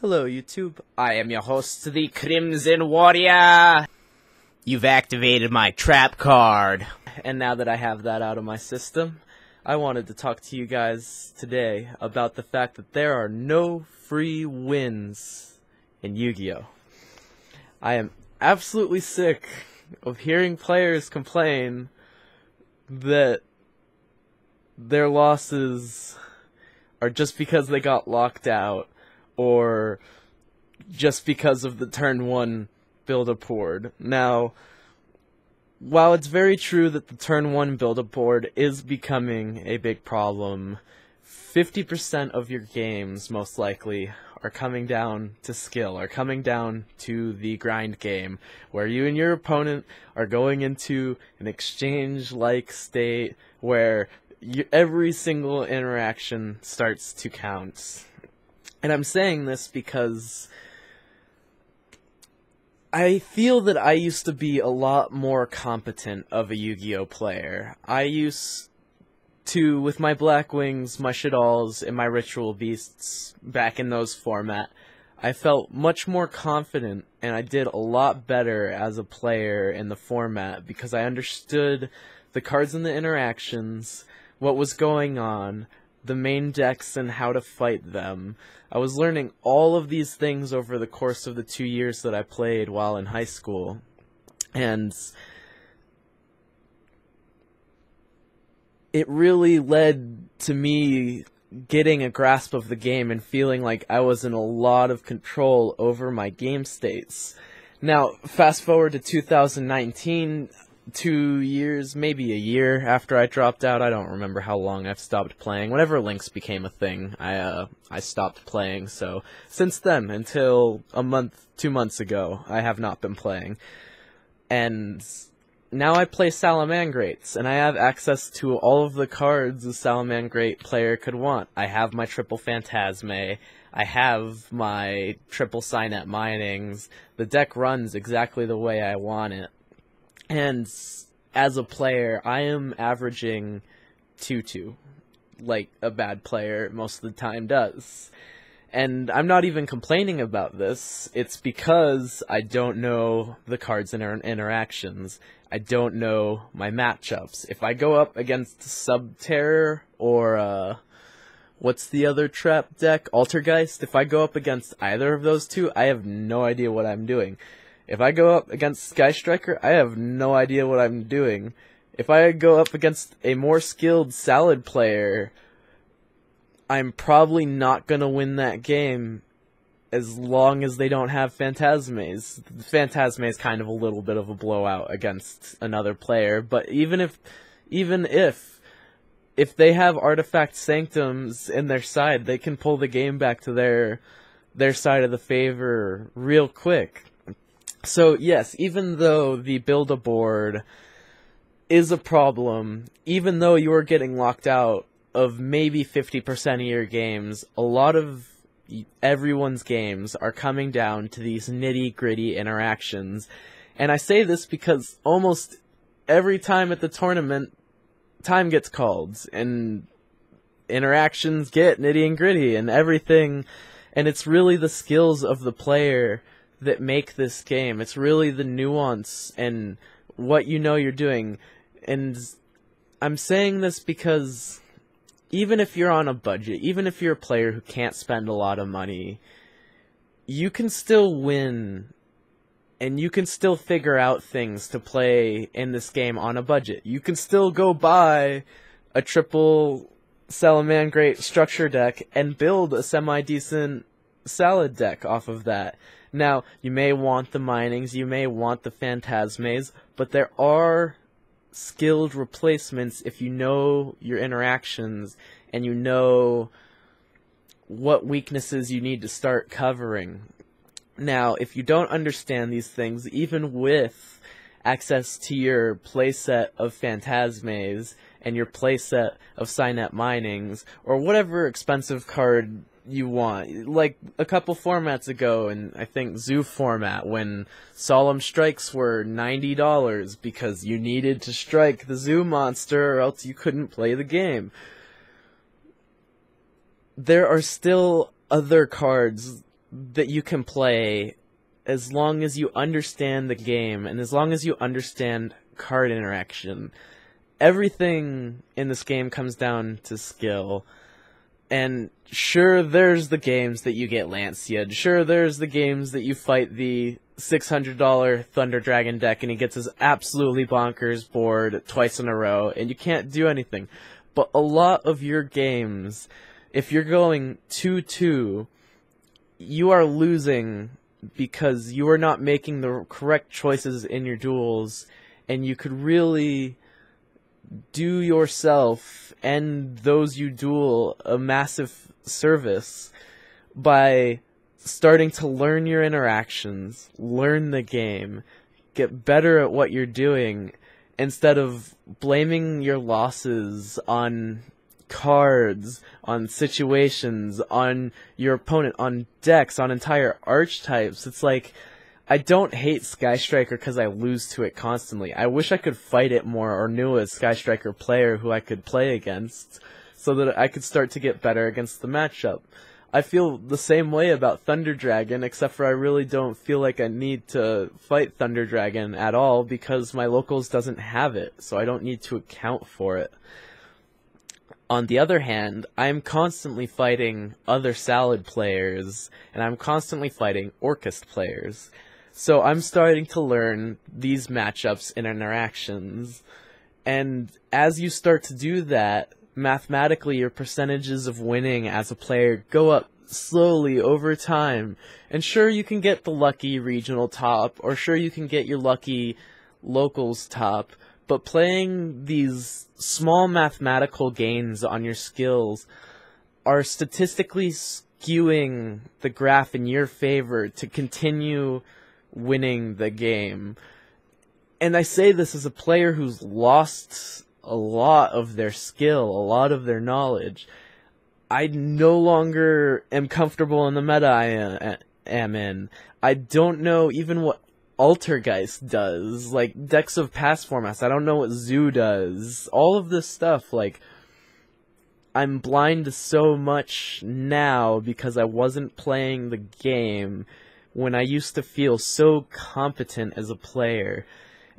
Hello, YouTube. I am your host, the Crimson Warrior. You've activated my trap card. And now that I have that out of my system, I wanted to talk to you guys today about the fact that there are no free wins in Yu-Gi-Oh! I am absolutely sick of hearing players complain that their losses are just because they got locked out or just because of the turn one build up board. Now, while it's very true that the turn one build up board is becoming a big problem, 50% of your games, most likely, are coming down to skill, are coming down to the grind game, where you and your opponent are going into an exchange like state where you, every single interaction starts to count. And I'm saying this because I feel that I used to be a lot more competent of a Yu-Gi-Oh player. I used to, with my Black Wings, my Shaddolls, and my Ritual Beasts back in those format, I felt much more confident and I did a lot better as a player in the format because I understood the cards and the interactions, what was going on, the main decks and how to fight them. I was learning all of these things over the course of the two years that I played while in high school. And it really led to me getting a grasp of the game and feeling like I was in a lot of control over my game states. Now, fast forward to 2019, two years, maybe a year after I dropped out. I don't remember how long I've stopped playing. Whenever Links became a thing, I uh, I stopped playing. So since then, until a month, two months ago, I have not been playing. And now I play Salamangreats, and I have access to all of the cards a Salamangreat player could want. I have my triple Phantazmay. I have my triple Cynet Minings. The deck runs exactly the way I want it. And as a player, I am averaging 2 2, like a bad player most of the time does. And I'm not even complaining about this. It's because I don't know the cards and inter- interactions. I don't know my matchups. If I go up against Subterror or, uh, what's the other trap deck? Altergeist. If I go up against either of those two, I have no idea what I'm doing. If I go up against Sky Striker, I have no idea what I'm doing. If I go up against a more skilled Salad player, I'm probably not gonna win that game as long as they don't have Phantazmays. Phantazmay is kind of a little bit of a blowout against another player, but even if even if if they have artifact sanctums in their side, they can pull the game back to their their side of the favor real quick. So yes, even though the build a board is a problem, even though you are getting locked out of maybe 50% of your games, a lot of everyone's games are coming down to these nitty gritty interactions. And I say this because almost every time at the tournament, time gets called and interactions get nitty and gritty and everything. And it's really the skills of the player that make this game. It's really the nuance and what you know you're doing. And I'm saying this because even if you're on a budget, even if you're a player who can't spend a lot of money, you can still win and you can still figure out things to play in this game on a budget. You can still go buy a triple Salamangreat structure deck and build a semi decent salad deck off of that. Now, you may want the minings, you may want the Phantazmays, but there are skilled replacements if you know your interactions and you know what weaknesses you need to start covering. Now, if you don't understand these things, even with access to your playset of Phantazmays and your playset of Cynet minings, or whatever expensive card you want. Like a couple formats ago, and I think Zoo format, when Solemn Strikes were ninety dollars because you needed to strike the Zoo monster, or else you couldn't play the game. There are still other cards that you can play as long as you understand the game and as long as you understand card interaction. Everything in this game comes down to skill. And sure, there's the games that you get Lancea. Sure, there's the games that you fight the $600 Thunder Dragon deck and he gets his absolutely bonkers board twice in a row and you can't do anything. But a lot of your games, if you're going 2-2, you are losing because you are not making the correct choices in your duels and you could really do yourself and those you duel a massive service by starting to learn your interactions, learn the game, get better at what you're doing instead of blaming your losses on cards, on situations, on your opponent, on decks, on entire archetypes. It's like I don't hate Sky Striker because I lose to it constantly. I wish I could fight it more or knew a Sky Striker player who I could play against so that I could start to get better against the matchup. I feel the same way about Thunder Dragon, except for I really don't feel like I need to fight Thunder Dragon at all because my locals doesn't have it, so I don't need to account for it. On the other hand, I'm constantly fighting other Salad players, and I'm constantly fighting Orcust players. So I'm starting to learn these matchups and interactions. And as you start to do that, mathematically your percentages of winning as a player go up slowly over time. And sure, you can get the lucky regional top, or sure, you can get your lucky locals top, but playing these small mathematical gains on your skills are statistically skewing the graph in your favor to continue winning the game. And I say this as a player who's lost a lot of their skill, a lot of their knowledge. I no longer am comfortable in the meta I am in. I don't know even what Altergeist does, like decks of past formats. I don't know what Zoo does. All of this stuff, like, I'm blind so much now because I wasn't playing the game when I used to feel so competent as a player.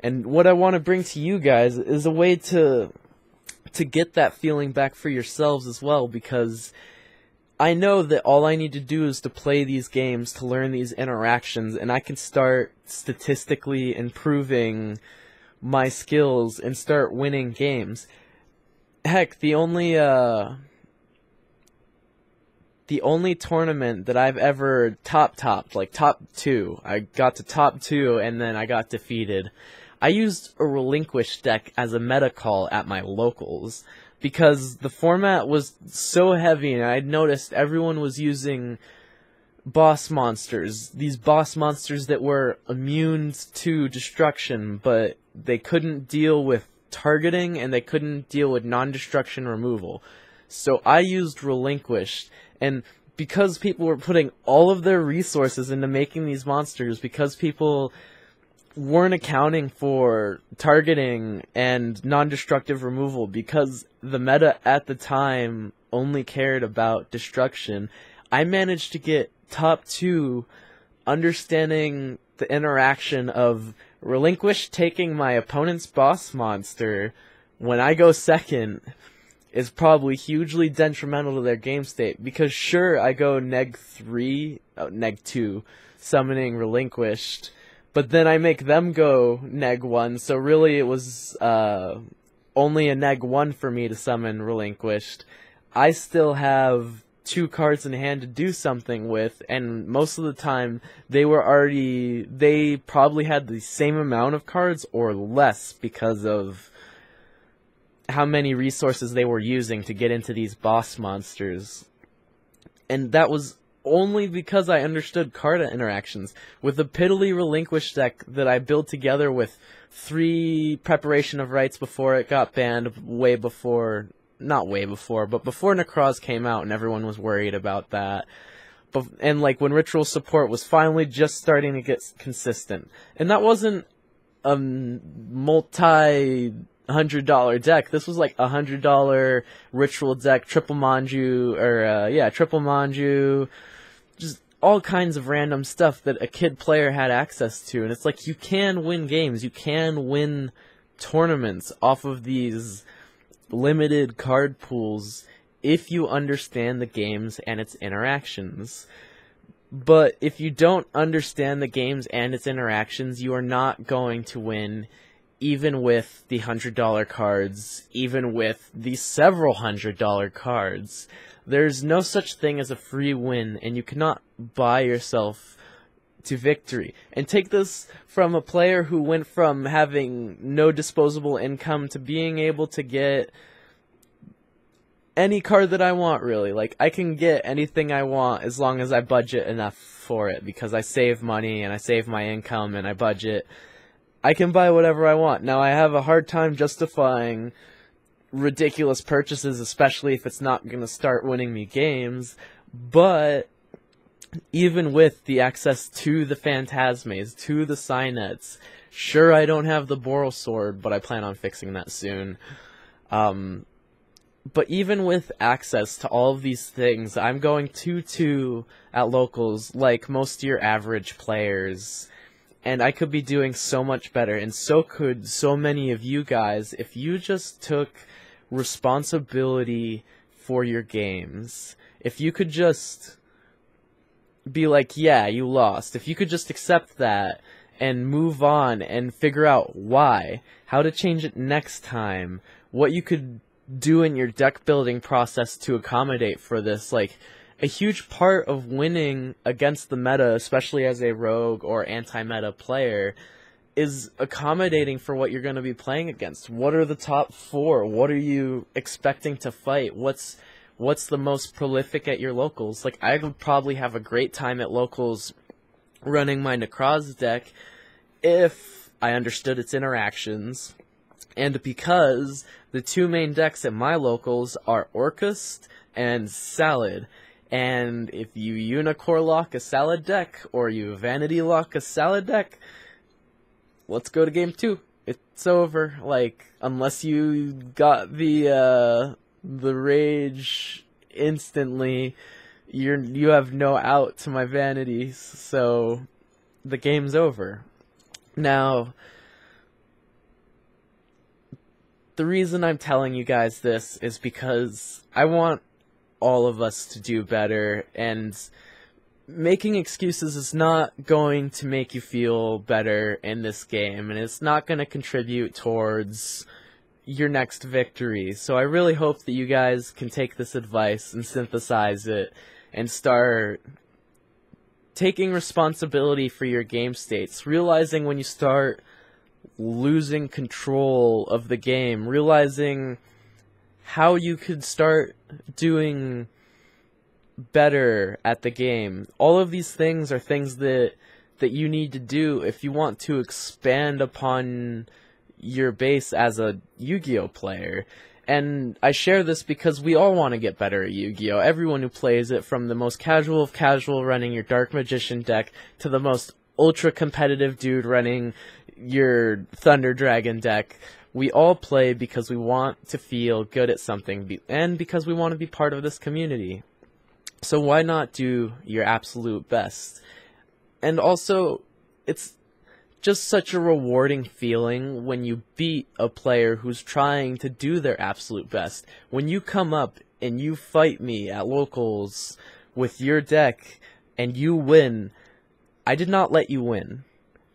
And what I want to bring to you guys is a way to to get that feeling back for yourselves as well because I know that all I need to do is to play these games to learn these interactions and I can start statistically improving my skills and start winning games. Heck, the only uh the only tournament that I've ever top topped, like top two, I got to top two and then I got defeated. I used a relinquish deck as a meta call at my locals because the format was so heavy and I'd noticed everyone was using boss monsters. These boss monsters that were immune to destruction, but they couldn't deal with targeting and they couldn't deal with non-destruction removal. So I used Relinquished, and because people were putting all of their resources into making these monsters, because people weren't accounting for targeting and non-destructive removal because the meta at the time only cared about destruction. I managed to get top two understanding the interaction of relinquish taking my opponent's boss monster when I go second is probably hugely detrimental to their game state because sure I go neg 3 oh, neg 2 summoning relinquished but then I make them go neg 1, so really it was uh, only a neg 1 for me to summon Relinquished. I still have two cards in hand to do something with, and most of the time they were already, they probably had the same amount of cards or less because of how many resources they were using to get into these boss monsters. And that was only because I understood card interactions. With the piddly relinquished deck that I built together with three preparation of rites before it got banned, way before, not way before, but before Nekroz came out and everyone was worried about that. But, and like when ritual support was finally just starting to get consistent. And that wasn't a multi hundred dollar deck. This was like a hundred dollar ritual deck, triple Manju, or uh, yeah, triple Manju, just all kinds of random stuff that a kid player had access to. And it's like you can win games, you can win tournaments off of these limited card pools if you understand the games and its interactions. But if you don't understand the games and its interactions, you are not going to win even with the hundred dollar cards, even with the several hundred dollar cards. There's no such thing as a free win, and you cannot buy yourself to victory. And take this from a player who went from having no disposable income to being able to get any card that I want, really. Like, I can get anything I want as long as I budget enough for it because I save money and I save my income and I budget. I can buy whatever I want. Now, I have a hard time justifying ridiculous purchases, especially if it's not going to start winning me games. But even with the access to the Phantazmays, to the Cynets, sure, I don't have the Borrelsword, but I plan on fixing that soon. Um, but even with access to all of these things, I'm going 2-2 at locals like most of your average players. And I could be doing so much better, and so could so many of you guys if you just took responsibility for your games. If you could just be like, yeah, you lost. If you could just accept that and move on and figure out why, how to change it next time, what you could do in your deck building process to accommodate for this, like, a huge part of winning against the meta, especially as a rogue or anti-meta player, is accommodating for what you're going to be playing against. What are the top four? What are you expecting to fight? What's what's the most prolific at your locals? Like I would probably have a great time at locals running my Nekroz deck if I understood its interactions, and because the two main decks at my locals are Orcust and Salad. And if you Unicorn lock a Salad deck or you Vanity lock a Salad deck, let's go to game two. It's over. Like, unless you got the, uh, the rage instantly, you're, you have no out to my vanities, so the game's over. Now, the reason I'm telling you guys this is because I want all of us to do better, and making excuses is not going to make you feel better in this game, and it's not going to contribute towards your next victory. So I really hope that you guys can take this advice and synthesize it and start taking responsibility for your game states, realizing when you start losing control of the game, realizing how you could start doing better at the game. All of these things are things that that you need to do if you want to expand upon your base as a Yu-Gi-Oh player. And I share this because we all want to get better at Yu-Gi-Oh! Everyone who plays it, from the most casual of casual running your Dark Magician deck to the most ultra competitive dude running your Thunder Dragon deck. We all play because we want to feel good at something and because we want to be part of this community. So why not do your absolute best? And also, it's just such a rewarding feeling when you beat a player who's trying to do their absolute best. When you come up and you fight me at locals with your deck and you win, I did not let you win.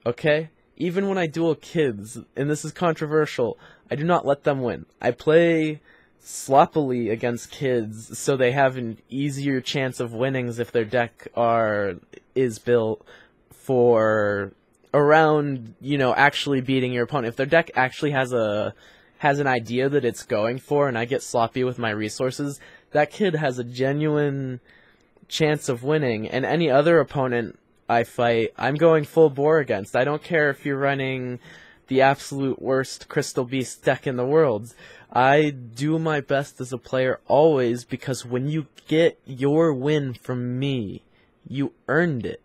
Okay? Even when I duel kids, and this is controversial, I do not let them win. I play sloppily against kids so they have an easier chance of winnings if their deck are is built for around you know actually beating your opponent if their deck actually has a has an idea that it's going for and I get sloppy with my resources that kid has a genuine chance of winning and any other opponent I fight I'm going full bore against I don't care if you're running the absolute worst crystal beast deck in the world I do my best as a player always because when you get your win from me, you earned it.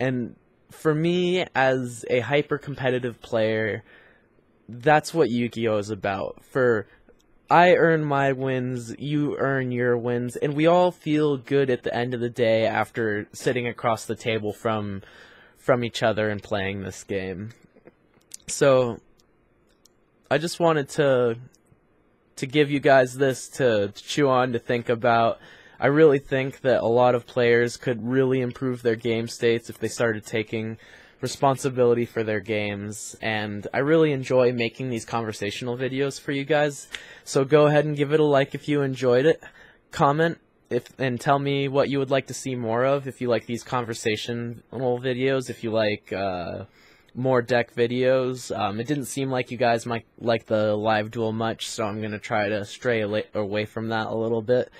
And for me, as a hyper competitive player, that's what Yu Gi Oh! is about. For I earn my wins, you earn your wins, and we all feel good at the end of the day after sitting across the table from from each other and playing this game. So I just wanted to to give you guys this to, to chew on to think about. I really think that a lot of players could really improve their game states if they started taking responsibility for their games, and I really enjoy making these conversational videos for you guys. So go ahead and give it a like if you enjoyed it. Comment if and tell me what you would like to see more of. If you like these conversational videos, if you like uh, more deck videos. Um, it didn't seem like you guys might like the live duel much, so I'm gonna try to stray away from that a little bit.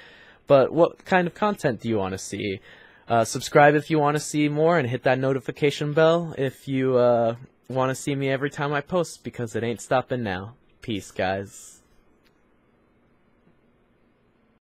But what kind of content do you want to see? Uh, subscribe if you want to see more and hit that notification bell if you uh, want to see me every time I post because it ain't stopping now. Peace, guys.